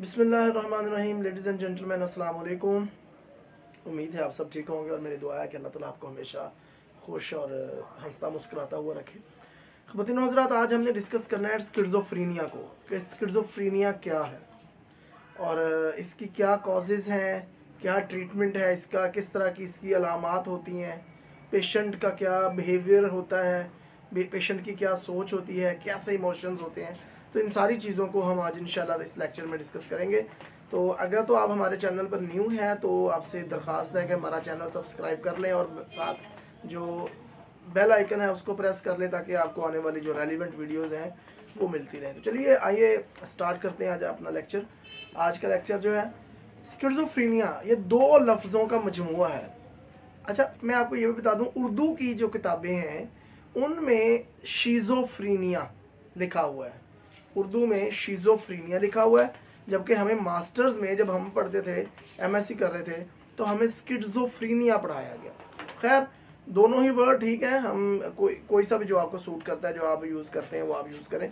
बिसमीम ladies and gentleman अस्सलाम वालेकुम उम्मीद है आप सब ठीक होंगे और मेरी दुआ है कि अल्लाह ताला आपको हमेशा खुश और हंसता मुस्कुराता हुआ रखे। खबतिन हजरात आज हमने डिस्कस करना है स्किज़ोफ्रीनिया को, कि स्किज़ोफ्रीनिया क्या है और इसकी क्या कॉजेज़ हैं, क्या ट्रीटमेंट है इसका, किस तरह की इसकी अलामत होती हैं पेशेंट का क्या बिहेवियर होता है पेशेंट की क्या सोच होती है कैसे इमोशंस होते हैं। तो इन सारी चीज़ों को हम आज इंशाल्लाह इस लेक्चर में डिस्कस करेंगे। तो अगर तो आप हमारे चैनल पर न्यू हैं तो आपसे दरख्वास्त है कि हमारा चैनल सब्सक्राइब कर लें और साथ जो बेल आइकन है, उसको प्रेस कर लें ताकि आपको आने वाली जो रेलिवेंट वीडियोज़ हैं, वो मिलती रहें। तो चलिए, आइए स्टार्ट करते हैं आज अपना लेक्चर आज का लेक्चर जो है स्किज़ोफ्रीनिया ये दो लफ्ज़ों का मजमू है। अच्छा मैं आपको ये भी बता दूँ, उर्दू की जो किताबें हैं, उनमें शीज़ोफ्रीनिया लिखा हुआ है। उर्दू में शीज़ोफ्रीनिया लिखा हुआ है, जबकि हमें मास्टर्स में जब हम पढ़ते थे एमएससी कर रहे थे तो हमें स्किड्जोफ्रीनिया पढ़ाया गया। खैर, दोनों ही वर्ड ठीक है, हम कोई कोई सा भी जो आपको सूट करता है, जो आप यूज़ करते हैं, वो आप यूज़ करें।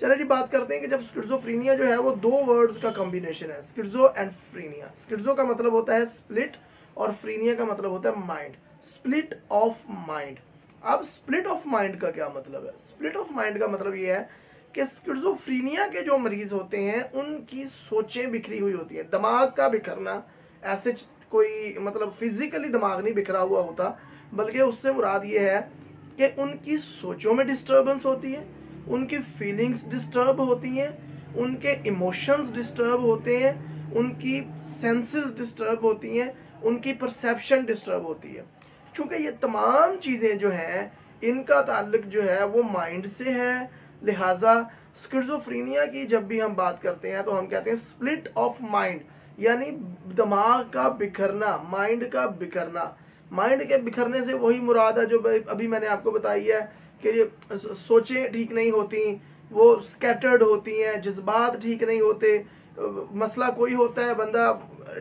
चले जी, बात करते हैं कि जब स्किड्जोफ्रीनिया जो है, वो दो वर्ड्स का कॉम्बिनेशन है स्किड्जो एंड फ्रीनिया स्किड्जो का मतलब होता है स्प्लिट और फ्रीनिया का मतलब होता है माइंड स्प्लिट ऑफ़ माइंड अब स्प्लिट ऑफ़ माइंड का क्या मतलब है? स्प्लिट ऑफ़ माइंड का मतलब ये है कि स्किज़ोफ्रीनिया के जो मरीज़ होते हैं, उनकी सोचें बिखरी हुई होती हैं। दिमाग का बिखरना, ऐसे कोई मतलब फिज़िकली दिमाग नहीं बिखरा हुआ होता, बल्कि उससे मुराद ये है कि उनकी सोचों में डिस्टर्बेंस होती है, उनकी फीलिंग्स डिस्टर्ब होती हैं, उनके इमोशंस डिस्टर्ब होते हैं, उनकी सेंसेस डिस्टर्ब होती हैं, उनकी परसेप्शन डिस्टर्ब होती है। चूँकि ये तमाम चीज़ें जो हैं, इनका ताल्लुक जो है, वो माइंड से है लिहाजा स्किज़ोफ्रीनिया की जब भी हम बात करते हैं तो हम कहते हैं स्प्लिट ऑफ़ माइंड यानी दिमाग का बिखरना माइंड का बिखरना। माइंड के बिखरने से वही मुराद है जो अभी मैंने आपको बताई है कि ये सोचें ठीक नहीं होती, वो स्कैटर्ड होती हैं, जज्बात ठीक नहीं होते। मसला कोई होता है, बंदा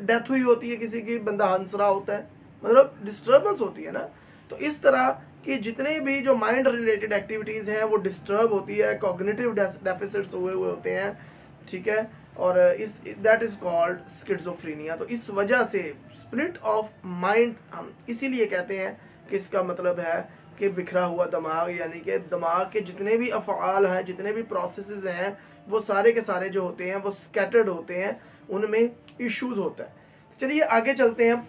डेथ हुई होती है किसी की, बंदा हंस रहा होता है। मतलब डिस्टर्बेंस होती है ना। तो इस तरह कि जितने भी जो माइंड रिलेटेड एक्टिविटीज़ हैं, वो डिस्टर्ब होती है कॉग्निटिव डेफिसिट्स हुए हुए होते हैं, ठीक है? और इस दैट इज़ कॉल्ड स्किट्सोफ्रीनिया तो इस वजह से स्प्लिट ऑफ़ माइंड हम इसीलिए कहते हैं कि इसका मतलब है कि बिखरा हुआ दिमाग, यानी कि दिमाग के जितने भी अफ़ाल हैं, जितने भी प्रोसेस हैं, वो सारे के सारे जो होते हैं, वो स्कैटर्ड होते हैं, उनमें इश्यूज़ होता है। चलिए आगे चलते हैं।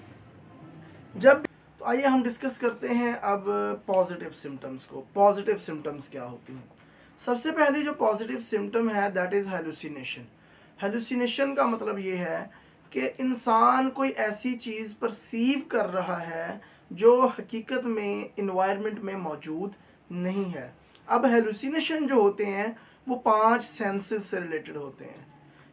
जब आइए हम डिस्कस करते हैं अब पॉजिटिव सिम्टम्स को। पॉजिटिव सिम्टम्स क्या होती हैं? सबसे पहले जो पॉजिटिव सिम्टम है दैट इज़ हेलुसिनेशन हेलुसिनेशन का मतलब ये है कि इंसान कोई ऐसी चीज़ परसीव कर रहा है जो हकीकत में इन्वायरमेंट में मौजूद नहीं है। अब हेलुसिनेशन जो होते हैं, वो पाँच सेंसेस से रिलेटेड होते हैं।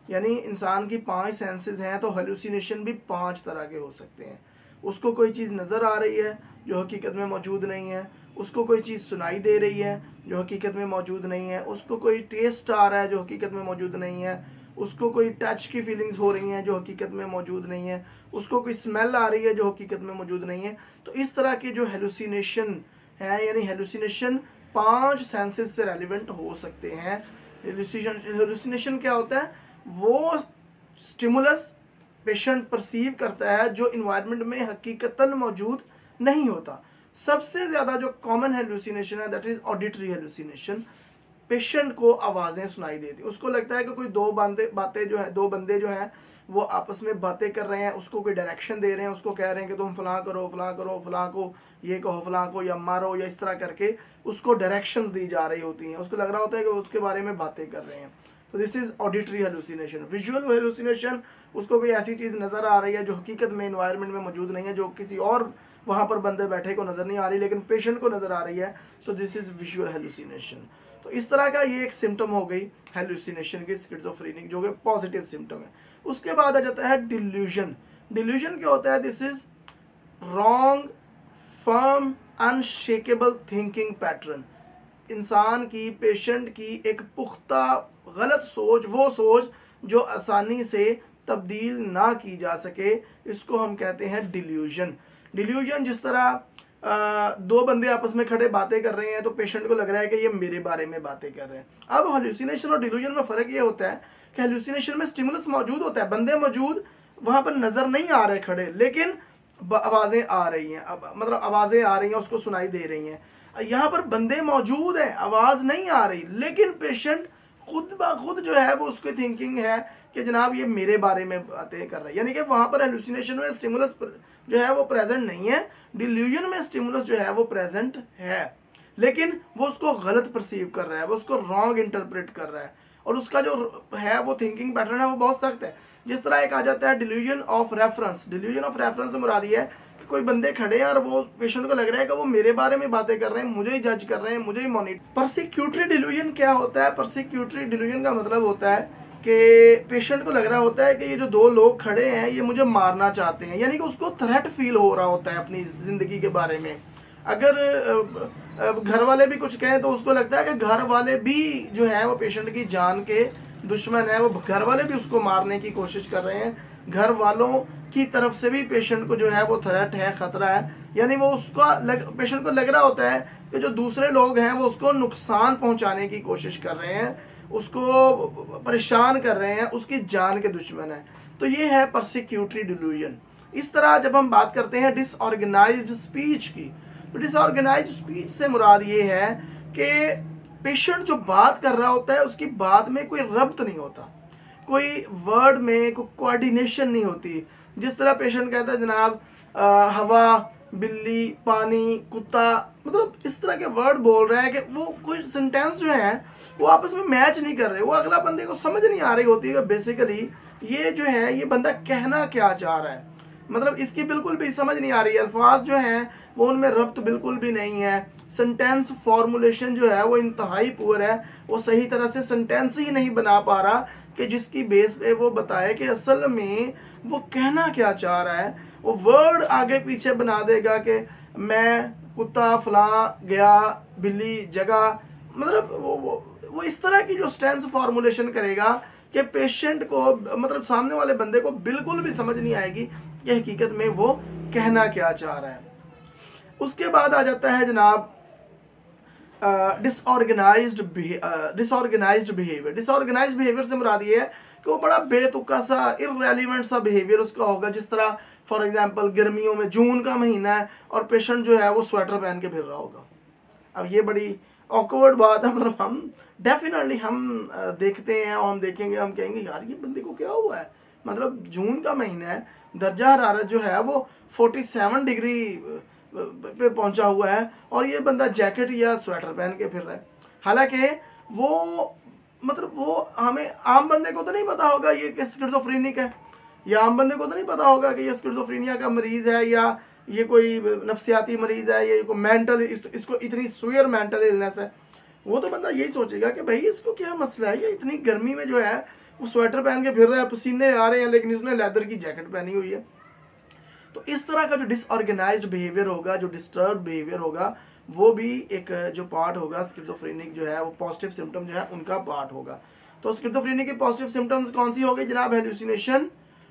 यानी इंसान की पाँच सेंसेस हैं तो हेलुसिनेशन भी पाँच तरह के हो सकते हैं। उसको कोई चीज़ नज़र आ रही है जो हकीकत में मौजूद नहीं है, उसको कोई चीज़ सुनाई दे रही है जो हकीकत में मौजूद नहीं है, उसको कोई टेस्ट आ रहा है जो हकीकत में मौजूद नहीं है, उसको कोई टच की फीलिंग्स हो रही हैं जो हकीकत में मौजूद नहीं है, उसको कोई स्मेल आ रही है जो हकीकत में मौजूद नहीं है। तो इस तरह के जो हेलुसिनेशन है, यानी हेलुसिनेशन पाँच सेंसेस से रेलिवेंट हो सकते हैं। हेलुसिनेशन क्या होता है? वो स्टिमुलस पेशेंट परसीव करता है जो इन्वायरमेंट में हकीकता मौजूद नहीं होता। सबसे ज़्यादा जो कॉमन हेलुसिनेशन है that is auditory hallucination patient को आवाज़ें सुनाई देती उसको लगता है कि कोई दो बंदे, बातें जो है, दो बंदे जो हैं, वो आपस में बातें कर रहे हैं, उसको कोई डायरेक्शन दे रहे हैं, उसको कह रहे हैं कि तुम फलां करो फलां करो, फलां को ये कहो, फलां को, या मारो, या इस तरह करके उसको डायरेक्शंस दी जा रही होती हैं। उसको लग रहा होता है कि उसके बारे में बातें कर रहे हैं। तो this is auditory hallucination visual hallucination उसको कोई ऐसी चीज़ नज़र आ रही है जो हकीकत में इन्वायरमेंट में मौजूद नहीं है, जो किसी और वहाँ पर बंदे बैठे को नज़र नहीं आ रही, लेकिन पेशेंट को नज़र आ रही है। So this is visual hallucination तो इस तरह का ये एक सिम्टम हो गई हेलुसिनेशन की स्किट्सोफ्रेनिक जो कि पॉजिटिव सिम्टम है। उसके बाद आ जाता है डिल्यूजन डिल्यूजन क्या होता है? This is wrong firm unshakable thinking pattern इंसान की पेशेंट की एक पुख्ता गलत सोच वो सोच जो आसानी से तब्दील ना की जा सके इसको हम कहते हैं डिल्यूजन डिल्यूजन जिस तरह आ, दो बंदे आपस में खड़े बातें कर रहे हैं तो पेशेंट को लग रहा है कि ये मेरे बारे में बातें कर रहे हैं। अब हल्यूसिनेशन और डिल्यूजन में फ़र्क ये होता है कि हल्यूसिनेशन में स्टिमुलस मौजूद होता है बंदे मौजूद वहाँ पर नज़र नहीं आ रहे खड़े लेकिन आवाज़ें आ रही हैं। अब मतलब आवाज़ें आ रही हैं उसको सुनाई दे रही हैं। यहाँ पर बंदे मौजूद हैं आवाज़ नहीं आ रही लेकिन पेशेंट खुद ब खुद जो है वो उसकी थिंकिंग है कि जनाब ये मेरे बारे में बातें कर रहा है। यानी कि वहाँ पर एलुसिनेशन में स्टिमुलस जो है वो प्रेजेंट नहीं है डिल्यूजन में स्टिमुलस जो है वो प्रेजेंट है। लेकिन वो उसको गलत परसीव कर रहा है, वो उसको रॉन्ग इंटरप्रेट कर रहा है। और उसका जो है वो थिंकिंग पैटर्न है वो बहुत सख्त है। जिस तरह एक आ जाता है delusion of reference delusion of reference से मुरादी है कि कोई बंदे खड़े हैं और वो पेशेंट को लग रहा है कि वो मेरे बारे में बातें कर रहे हैं, मुझे ही जज कर रहे हैं, मुझे ही मॉनिटर परसिक्यूटरी डिल्यूजन क्या होता है? परसिक्यूटरी डिल्यूजन का मतलब होता है कि पेशेंट को लग रहा होता है कि ये जो दो लोग खड़े हैं, ये मुझे मारना चाहते हैं। यानी कि उसको थ्रेट फील हो रहा होता है अपनी ज़िंदगी के बारे में। अगर घर वाले भी कुछ कहें तो उसको लगता है कि घर वाले भी जो है वो पेशेंट की जान के दुश्मन है, वो घर वाले भी उसको मारने की कोशिश कर रहे हैं। घर वालों की तरफ़ से भी पेशेंट को जो है वो थ्रेट है, ख़तरा है। यानी वो उसका लग, पेशेंट को लग रहा होता है कि जो दूसरे लोग हैं वो उसको नुकसान पहुँचाने की कोशिश कर रहे हैं, उसको परेशान कर रहे हैं, उसकी जान के दुश्मन है। तो ये है परसिक्यूटरी डिल्यूजन इस तरह जब हम बात करते हैं डिसऑर्गेनाइज्ड स्पीच की तो डिसऑर्गेनाइज्ड स्पीच से मुराद ये है कि पेशेंट जो बात कर रहा होता है, उसकी बात में कोई रब्त नहीं होता। कोई वर्ड में कोई कोऑर्डिनेशन नहीं होती। जिस तरह पेशेंट कहता है, जनाब हवा, बिल्ली, पानी, कुत्ता मतलब इस तरह के वर्ड बोल रहा है कि वो कोई सेंटेंस जो है, वो आपस में मैच नहीं कर रहे। वो अगला बंदे को समझ नहीं आ रही होती है बेसिकली ये जो है, ये बंदा कहना क्या चाह रहा है। मतलब इसकी बिल्कुल भी समझ नहीं आ रही। अल्फाज जो हैं वो उनमें रब्त बिल्कुल भी नहीं है। सेंटेंस फॉर्मुलेशन जो है, वो इंतहाई पुअर है। वो सही तरह से सेंटेंस ही नहीं बना पा रहा कि जिसकी बेस पे वो बताए कि असल में वो कहना क्या चाह रहा है। वो वर्ड आगे पीछे बना देगा कि मैं कुत्ता फला गया, बिल्ली जगह मतलब वो वो वो इस तरह की जो स्टेंस फॉर्मुलेशन करेगा कि पेशेंट को मतलब सामने वाले बंदे को बिल्कुल भी समझ नहीं आएगी कि हकीकत में वो कहना क्या चाह रहा है। उसके बाद आ जाता है जनाब disorganised disorganised behaviour disorganised behaviour से मुराद ये है कि वो बड़ा बेतुका सा इरेलीवेंट सा बिहेवियर उसका होगा। जिस तरह फॉर एग्जांपल गर्मियों में जून का महीना है और पेशेंट जो है वो स्वेटर पहन के फिर रहा होगा। अब ये बड़ी ऑकवर्ड बात है मतलब हम डेफिनेटली हम देखते हैं और हम देखेंगे, हम कहेंगे, यार, ये बंदे को क्या हुआ है? मतलब जून का महीना है, दर्जा हरारत जो है वो 47 डिग्री पे पहुँचा हुआ है और ये बंदा जैकेट या स्वेटर पहन के फिर रहा है। हालाँकि वो मतलब वो हमें आम बंदे को तो नहीं पता होगा ये स्किज़ोफ्रेनिक है। या आम बंदे को तो नहीं पता होगा कि ये स्किज़ोफ्रेनिया का मरीज़ है या ये कोई नफसियाती मरीज़ है ये कोई मेंटल इसको इतनी सुयर मेंटल इलनेस है। वो तो बंदा यही सोचेगा कि भाई इसको क्या मसला है? ये इतनी गर्मी में जो है, वो स्वेटर पहन के फिर रहा है, पसीने आ रहे हैं, लेकिन इसने लेदर की जैकेट पहनी हुई है। तो इस तरह का जो डिसऑर्गेनाइज बिहेवियर होगा, जो डिस्टर्ब बिहेवियर होगा, वो भी एक, जो पार्ट होगा स्किजोफ्रेनिक जो है, वो पॉजिटिव सिम्टम जो है, उनका पार्ट होगा। तो स्किजोफ्रेनिक की पॉजिटिव सिम्टम्स कौन सी हो गई? जनाब हेल्यूसिनेशन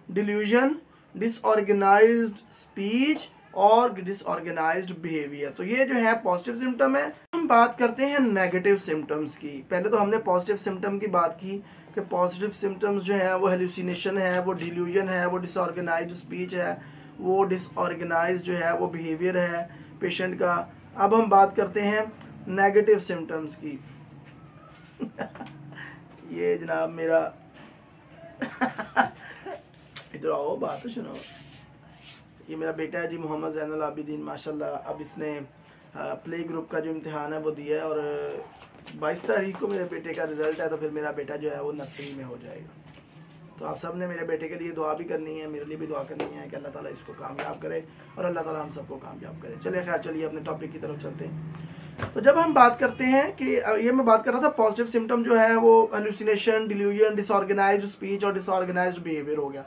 डिल्यूजन डिसऑर्गेनाइज स्पीच और डिसऑर्गेनाइज बिहेवियर तो ये जो है पॉजिटिव सिम्टम है। हम बात करते हैं नेगेटिव सिम्टम्स की। पहले तो हमने पॉजिटिव सिम्टम की बात की कि पॉजिटिव सिम्टम्स जो है, वो हेल्यूसिनेशन है, वो डिल्यूजन है, वो डिसऑर्गेनाइज स्पीच है। वो डिसऑर्गेनाइज जो है, वो बिहेवियर है पेशेंट का। अब हम बात करते हैं नेगेटिव सिम्टम्स की। ये जनाब मेरा इधर आओ, बात तो सुनो ये मेरा बेटा है जी, मोहम्मद जैन आबिदीन, माशाल्लाह। अब इसने प्ले ग्रुप का जो इम्तहान है, वो दिया है और बाईस तारीख को मेरे बेटे का रिज़ल्ट है तो फिर मेरा बेटा जो है, वो नर्सरी में हो जाएगा। तो आप सबने मेरे बेटे के लिए दुआ भी करनी है, मेरे लिए भी दुआ करनी है कि अल्लाह ताला इसको कामयाब करे और अल्लाह ताला हम सबको कामयाब करे। चलिए खैर, चलिए अपने टॉपिक की तरफ़ चलते हैं। तो जब हम बात करते हैं कि ये मैं बात कर रहा था पॉजिटिव सिम्टम जो है वो हेलुसिनेशन डिल्यूजन डिसऑर्गेनाइज स्पीच और डिसऑर्गेनाइज्ड बिहेवियर हो गया।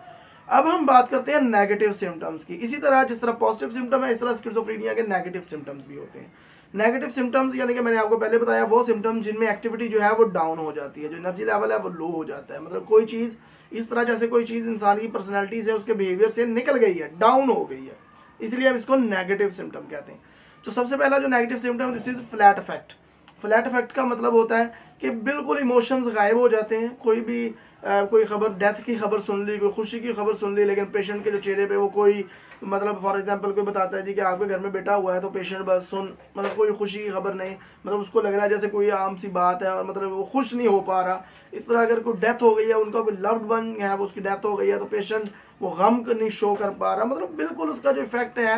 अब हम बात करते हैं नेगेटिव सिम्टम्स की। इसी तरह जिस तरह पॉजिटिव सिम्टम है, इस तरह स्किजोफ्रेनिया के नेगेटिव सिम्टम्स भी होते हैं। नेगेटिव सिम्टम्स यानी कि मैंने आपको पहले बताया, वो सिम्टम्स जिनमें एक्टिविटी जो है वो डाउन हो जाती है, जो एनर्जी लेवल है वो लो हो जाता है। मतलब कोई चीज़, इस तरह जैसे कोई चीज़ इंसान की पर्सनैलिटी से, उसके बिहेवियर से निकल गई है डाउन हो गई है। इसलिए हम इसको नेगेटिव सिम्टम कहते हैं। तो सबसे पहला जो negative symptom this is flat affect flat affect का मतलब होता है कि बिल्कुल इमोशंस गायब हो जाते हैं, कोई भी कोई खबर डेथ की खबर सुन ली, कोई खुशी की खबर सुन ली, लेकिन पेशेंट के जो चेहरे पे वो कोई मतलब फॉर एग्जांपल कोई बताता है जी कि आपके घर में बेटा हुआ है तो पेशेंट बस सुन मतलब कोई खुशी की खबर नहीं मतलब उसको लग रहा है जैसे कोई आम सी बात है और मतलब वो खुश नहीं हो पा रहा। इस तरह अगर कोई डेथ हो गई है, उनका कोई लव्ड वन है, वो उसकी डेथ हो गई है तो पेशेंट वो गम नहीं शो कर पा रहा। मतलब बिल्कुल उसका जो इफ़ेक्ट है,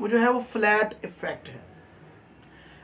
वो जो है वो फ्लैट इफ़ेक्ट है।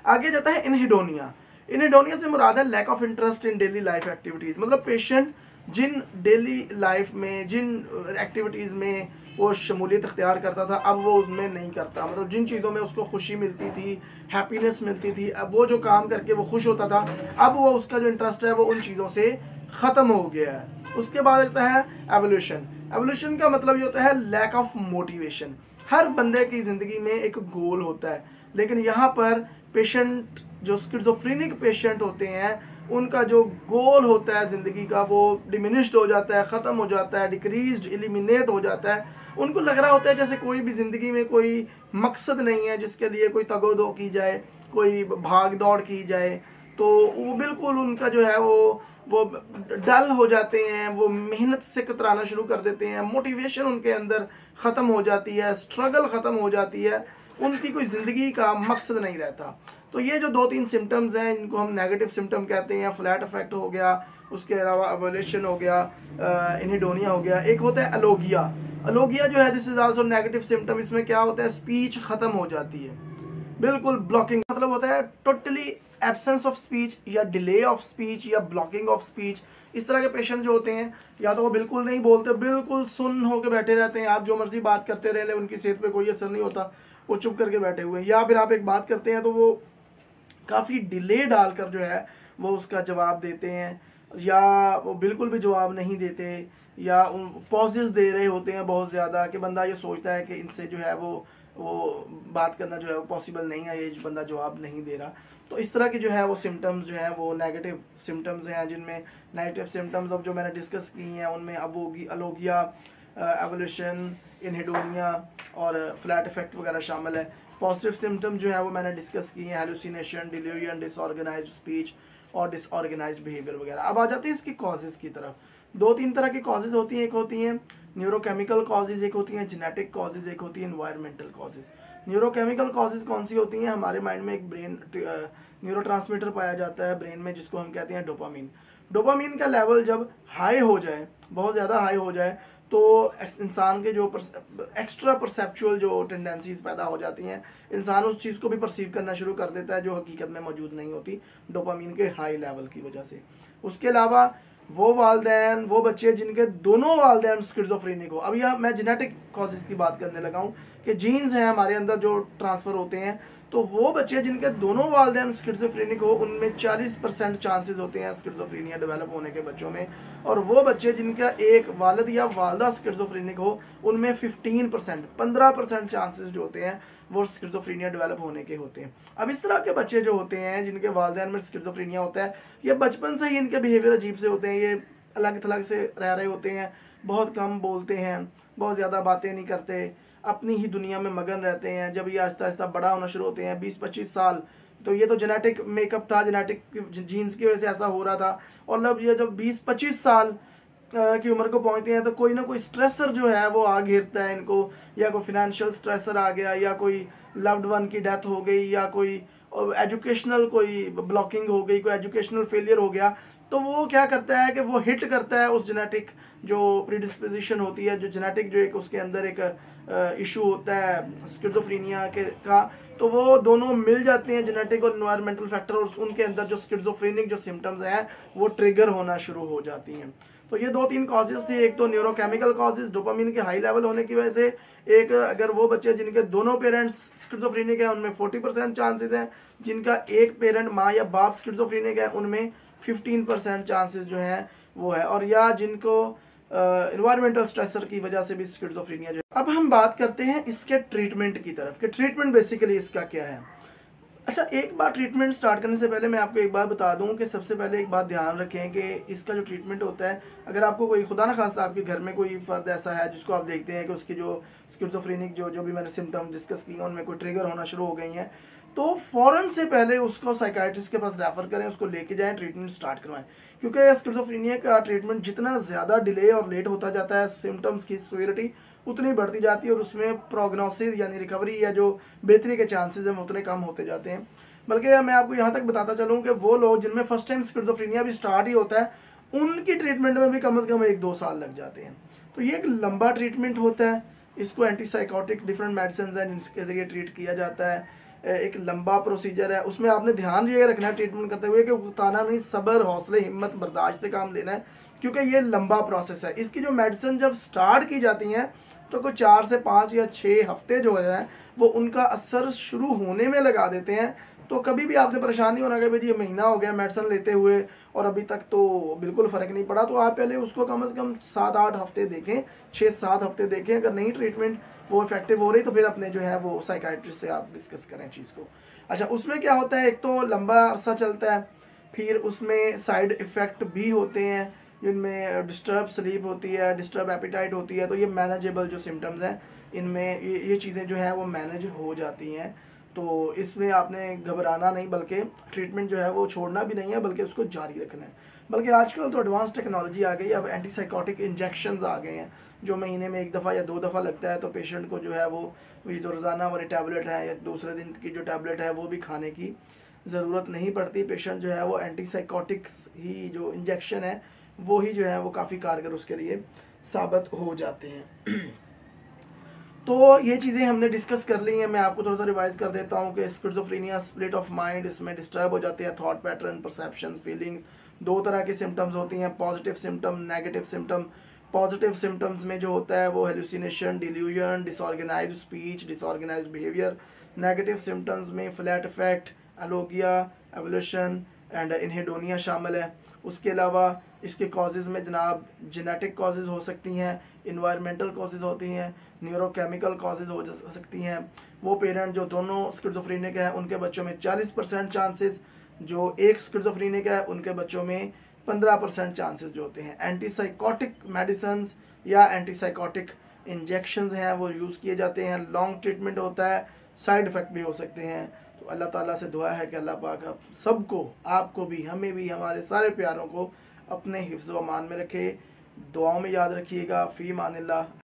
आगे जाता है इनहिडोनिया। इनहिडोनिया से मुराद है lack of interest in daily life activities मतलब पेशेंट जिन डेली लाइफ में, जिन एक्टिविटीज़ में वो शमूलियत अख्तियार करता था, अब वो उसमें नहीं करता। मतलब जिन चीज़ों में उसको खुशी मिलती थी हैप्पीनेस मिलती थी, अब वो जो काम करके वो खुश होता था, अब वो उसका जो इंटरेस्ट है वो उन चीज़ों से ख़त्म हो गया है। उसके बाद आता है एवोल्यूशन एवोल्यूशन का मतलब ये होता है लैक ऑफ़ मोटिवेशन हर बंदे की ज़िंदगी में एक गोल होता है। लेकिन यहाँ पर पेशेंट जो स्किज़ोफ्रेनिक पेशेंट होते हैं उनका जो गोल होता है ज़िंदगी का, वो डिमिनिश्ड हो जाता है, ख़त्म हो जाता है डिक्रीज एलिमिनेट हो जाता है। उनको लग रहा होता है जैसे कोई भी ज़िंदगी में कोई मकसद नहीं है जिसके लिए कोई तगोदो की जाए, कोई भाग दौड़ की जाए तो वो बिल्कुल उनका जो है वो वो डल हो जाते हैं, वो मेहनत से कतराना शुरू कर देते हैं मोटिवेशन उनके अंदर ख़त्म हो जाती है स्ट्रगल ख़त्म हो जाती है, उनकी कोई ज़िंदगी का मकसद नहीं रहता। तो ये जो दो तीन सिम्टम्स हैं, इनको हम नेगेटिव सिम्टम कहते हैं फ्लैट इफ़ेक्ट हो गया, उसके अलावा एवोलेशन हो गया इनिडोनिया हो गया, एक होता है अलोगिया अलोगिया जो है this is also negative symptom इसमें क्या होता है स्पीच ख़त्म हो जाती है। बिल्कुल ब्लॉकिंग मतलब होता है टोटली एबसेंस ऑफ़ स्पीच या डिले ऑफ़ स्पीच या ब्लॉकिंग ऑफ़ स्पीच इस तरह के पेशेंट जो होते हैं, या तो वो बिल्कुल नहीं बोलते, बिल्कुल सुन होकर बैठे रहते हैं, आप जो मर्ज़ी बात करते रहे उनकी सेहत पे कोई असर नहीं होता, वो चुप करके बैठे हुए हैं। या फिर आप एक बात करते हैं तो वो काफ़ी डिले डालकर जो है, वो उसका जवाब देते हैं। या वो बिल्कुल भी जवाब नहीं देते, या उन पॉजेज दे रहे होते हैं बहुत ज़्यादा कि बंदा ये सोचता है कि इनसे जो है वो वो बात करना जो है वो पॉसिबल नहीं है, ये बंदा जवाब नहीं दे रहा। तो इस तरह के जो है वो सिम्टम्स जो है, वो नेगेटिव सिम्टम्स हैं, जिनमें नेगेटिव सिम्टम्स अब जो मैंने डिस्कस की हैं, उनमें अबोगी, अलोगिया एवोल्यूशन इनहिडोनिया और फ्लैट इफ़ेक्ट वगैरह शामिल है। पॉजिटिव सिम्टम जो है वो मैंने डिस्कस किए हैं हेलुसिनेशन डिलीरियन डिसऑर्गेनाइज स्पीच और डिसऑर्गेनाइज बिहेवियर वगैरह। अब आ जाते हैं इसकी कॉजेज़ की तरफ़। दो तीन तरह की कॉजेज़ होती हैं, एक होती हैं न्यूरोकेमिकल कॉजेज़ एक होती हैं जेनेटिक कॉजेज़ एक होती है इन्वायरमेंटल कॉजेज़ न्यूरोकेमिकल कॉजेज़ कौन सी होती हैं? हमारे माइंड में एक ब्रेन न्यूरो पाया जाता है ब्रेन में, जिसको हम कहते हैं डोपामीन डोपामीन का लेवल जब हाई हो जाए, बहुत ज़्यादा हाई हो जाए तो इंसान के जो एक्स्ट्रा परसेप्चुअल जो टेंडेंसीज पैदा हो जाती हैं, इंसान उस चीज़ को भी परसीव करना शुरू कर देता है जो हकीकत में मौजूद नहीं होती डोपामीन के हाई लेवल की वजह से। उसके अलावा, वो वालदेन, वो बच्चे जिनके दोनों वालदेन स्किज़ोफ्रेनिक हो। अब यह मैं जेनेटिक कॉजेज़ की बात करने लगा हूँ कि जीन्स हैं हमारे अंदर जो ट्रांसफ़र होते हैं तो वो बच्चे जिनके दोनों वालदेन स्किज़ोफ्रेनिक हो, उनमें 40 परसेंट चांसेज होते हैं स्किज़ोफ्रेनिया डेवलप होने के बच्चों में। और वो बच्चे जिनका एक वालद या वालदा स्किज़ोफ्रेनिक हो, उनमें 15 परसेंट, पंद्रह परसेंट चांसेस जो होते हैं, वो स्किज़ोफ्रेनिया डेवलप होने के होते हैं। अब इस तरह के बच्चे जो होते हैं, जिनके वालदेन में स्किज़ोफ्रेनिया होता है, ये बचपन से ही इनके बिहेवियर अजीब से होते हैं, ये अलग थलग से रह रहे होते हैं, बहुत कम बोलते हैं, बहुत ज़्यादा बातें नहीं करते अपनी ही दुनिया में मगन रहते हैं, जब ये आहिस्ता आहिस्ता बड़ा होना शुरू होते हैं बीस पच्चीस साल तो ये तो जेनेटिक मेकअप था जेनेटिक जीन्स की वजह से ऐसा हो रहा था, और जब ये जब बीस पच्चीस साल की उम्र को पहुँचते हैं तो कोई ना कोई स्ट्रेसर जो है, वो आ घेरता है इनको, या कोई फिनेंशियल स्ट्रेसर आ गया, या कोई लव्ड वन की डेथ हो गई, या कोई एजुकेशनल कोई ब्लॉकिंग हो गई, कोई एजुकेशनल फेलियर हो गया तो वो क्या करता है कि वो हिट करता है उस जेनेटिक जो प्रीडिस्पोजिशन होती है, जो जेनेटिक जो एक उसके अंदर एक इशू होता है स्किड्जोफ्रीनिया के का तो वो दोनों मिल जाते हैं जेनेटिक और इन्वायरमेंटल फैक्टर और उनके अंदर जो स्किड्जोफ्रेनिक जो सिम्टम्स हैं, वो ट्रिगर होना शुरू हो जाती हैं। तो ये दो तीन कॉजेज थे, एक तो न्यूरोकेमिकल कॉजेज डोपामिन के हाई लेवल होने की वजह से, एक अगर वो बच्चे जिनके दोनों पेरेंट्स स्किड्जोफ्रेनिक हैं, उनमें फोर्टी परसेंट चांसेज हैं, जिनका एक पेरेंट माँ या बाप स्किड्जोफ्रेनिक है, उनमें फिफ्टीन परसेंट चांसेस जो हैं, वो है। और या जिनको इन्वायरमेंटल स्ट्रेसर की वजह से भी स्किड्सोफ्रेनिया जो है। अब हम बात करते हैं इसके ट्रीटमेंट की तरफ़, कि ट्रीटमेंट बेसिकली इसका क्या है। अच्छा एक बार ट्रीटमेंट स्टार्ट करने से पहले मैं आपको एक बात बता दूँ कि सबसे पहले एक बात ध्यान रखें कि इसका जो ट्रीटमेंट होता है, अगर आपको कोई खुदा ना खास्ता आपके घर में कोई फ़र्द ऐसा है जिसको आप देखते हैं कि उसकी जो स्किट्सोफ्रेनिक जो जो भी मैंने सिम्टम डिस्कस किए उनमें कोई ट्रिगर होना शुरू हो गई हैं तो फ़ौरन से पहले उसको साइकाइट्रिस्ट के पास रेफ़र करें, उसको लेके जाएँ ट्रीटमेंट स्टार्ट करवाएँ। क्योंकि स्किज़ोफ्रेनिया का ट्रीटमेंट जितना ज़्यादा डिले और लेट होता जाता है सिम्टम्स की सिवियरिटी उतनी बढ़ती जाती है और उसमें प्रोग्नोसिस यानी रिकवरी या जो बेहतरी के चांसेज हैं उतने कम होते जाते हैं। बल्कि मैं आपको यहाँ तक बताता चलूँ कि वो लोग जिनमें फ़र्स्ट टाइम स्किज़ोफ्रेनिया भी स्टार्ट ही होता है, उनकी ट्रीटमेंट में भी कम अज़ कम एक दो साल लग जाते हैं। तो ये एक लंबा ट्रीटमेंट होता है, इसको एंटीसाइकोटिक डिफरेंट मेडिसिन हैं जिनके ज़रिए ट्रीट किया जाता है। एक लंबा प्रोसीजर है। उसमें आपने ध्यान ये रखना है ट्रीटमेंट करते हुए कि उताना नहीं, सब्र, हौसले, हिम्मत, बर्दाश्त से काम लेना है, क्योंकि ये लंबा प्रोसेस है। इसकी जो मेडिसिन जब स्टार्ट की जाती हैं तो कोई चार से पाँच या छः हफ़्ते जो है, वो उनका असर शुरू होने में लगा देते हैं। तो कभी भी आपने परेशान नहीं होना कि भाई ये महीना हो गया मेडिसन लेते हुए और अभी तक तो बिल्कुल फ़र्क नहीं पड़ा तो आप पहले उसको कम से कम सात आठ हफ़्ते देखें छः सात हफ़्ते देखें। अगर नहीं ट्रीटमेंट वो इफ़ेक्टिव हो रही तो फिर अपने जो है वो साइकाट्रिस्ट से आप डिस्कस करें चीज़ को। अच्छा उसमें क्या होता है? एक तो लंबा अरसा चलता है, फिर उसमें साइड इफ़ेक्ट भी होते हैं, जिनमें डिस्टर्ब स्लीप होती है डिस्टर्ब एपिटाइट होती है तो ये मैनेजेबल जो सिम्टम्स हैं, इनमें ये ये चीज़ें जो हैं वो मैनेज हो जाती हैं। तो इसमें आपने घबराना नहीं, बल्कि ट्रीटमेंट जो है वो छोड़ना भी नहीं है, बल्कि उसको जारी रखना है। बल्कि आजकल तो एडवांस टेक्नोलॉजी आ गई है, अब एंटीसाइकोटिक इंजेक्शन आ गए हैं, जो महीने में एक दफ़ा या दो दफ़ा लगता है तो पेशेंट को जो है वो, ये जो रोज़ाना वाली टैबलेट है या दूसरे दिन की जो टैबलेट है, वो भी खाने की ज़रूरत नहीं पड़ती। पेशेंट जो है वो एंटीसाइकोटिक्स ही जो इंजेक्शन है, वो ही जो है वो काफ़ी कारगर उसके लिए साबित हो जाते हैं। तो ये चीज़ें हमने डिस्कस कर ली हैं। मैं आपको थोड़ा सा रिवाइज कर देता हूँ कि स्किज़ोफ्रेनिया स्प्लिट ऑफ़ माइंड इसमें डिस्टर्ब हो जाते हैं। थॉट पैटर्न परसेप्शन फीलिंग दो तरह की सिम्टम्स होती हैं। Positive symptom negative symptom positive symptoms में जो होता है वो hallucination delusion disorganize speech disorganize behaviour negative symptoms में flat affect alogia avolition and anhedonia शामिल है। उसके अलावा इसके कॉजेज़ में जनाब जेनेटिक कॉजेज़ हो सकती हैं इन्वायरमेंटल कॉजेज़ होती हैं न्यूरोकेमिकल कॉजेज़ हो सकती हैं। वो पेरेंट जो दोनों स्किज़ोफ्रेनिक हैं, उनके बच्चों में 40 परसेंट चांसेस जो एक स्किज़ोफ्रेनिक है, उनके बच्चों में 15 परसेंट चांसेज जो होते हैं। एंटीसाइकोटिक मेडिसन्स या एंटीसाइकोटिक इंजेक्शन हैं, वो यूज़ किए जाते हैं। लॉन्ग ट्रीटमेंट होता है साइड इफ़ेक्ट भी हो सकते हैं। अल्लाह ताला से दुआ है कि अल्लाह पाक आप सबको, आपको भी, हमें भी, हमारे सारे प्यारों को अपने हिफ्ज़ अमान में रखे। दुआओं में याद रखिएगा। फ़ी मान